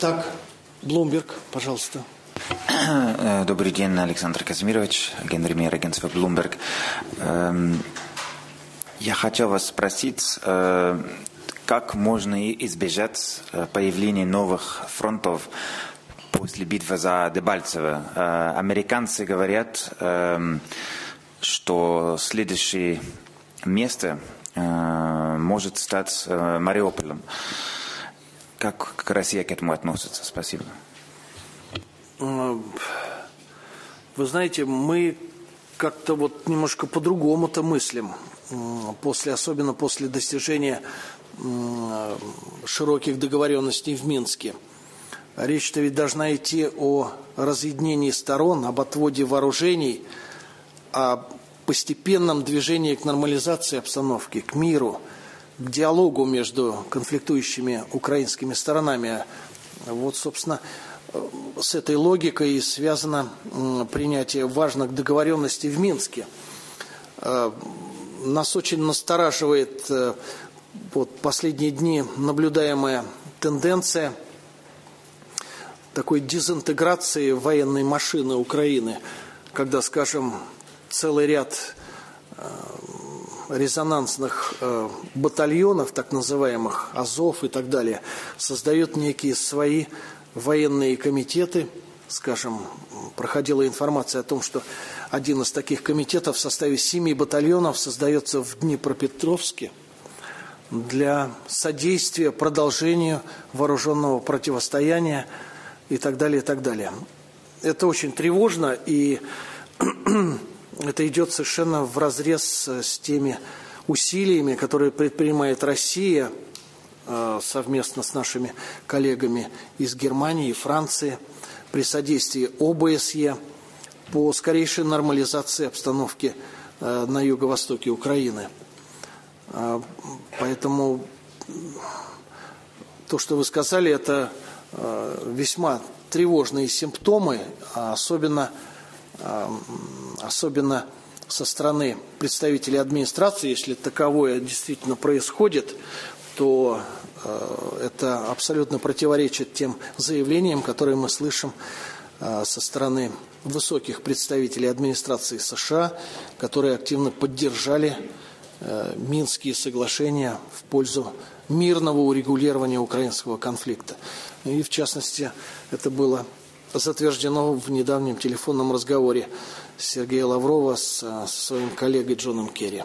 Так, Блумберг, пожалуйста. Э, добрый день, Александр Казимирович, Генри Мейер, агентство Bloomberg. Эм, я хотел вас спросить, э, как можно избежать э, появления новых фронтов после битвы за Дебальцево? Американцы говорят, эм, что следующее место может стать Мариуполем. Как Россия к этому относится? Спасибо. Вы знаете, мы как-то вот немножко по-другому-то мыслим, после, особенно после достижения широких договоренностей в Минске. Речь-то ведь должна идти о разъединении сторон, об отводе вооружений, о постепенном движении к нормализации обстановки, к миру, к диалогу между конфликтующими украинскими сторонами. Вот, собственно, с этой логикой связано принятие важных договоренностей в Минске. Э, нас очень настораживает э, вот последние дни наблюдаемая тенденция такой дезинтеграции военной машины Украины, когда, скажем, целый ряд э, резонансных батальонов, так называемых Азов и так далее, создает некие свои военные комитеты, скажем, проходила информация о том, что один из таких комитетов в составе семи батальонов создается в Днепропетровске для содействия продолжению вооруженного противостояния и так далее, и так далее. Это очень тревожно, и это идет совершенно в разрез с теми усилиями, которые предпринимает Россия – Э, совместно с нашими коллегами из Германии и Франции при содействии ОБСЕ по скорейшей нормализации обстановки э, на юго-востоке Украины. Э, поэтому то, что вы сказали, это весьма тревожные симптомы, а особенно, особенно со стороны представителей администрации, если таковое действительно происходит, то э, это абсолютно противоречит тем заявлениям, которые мы слышим э, со стороны высоких представителей администрации США, которые активно поддержали э, Минские соглашения в пользу мирного урегулирования украинского конфликта. И в частности, это было затверждено в недавнем телефонном разговоре Сергея Лаврова с, со своим коллегой Джоном Керри.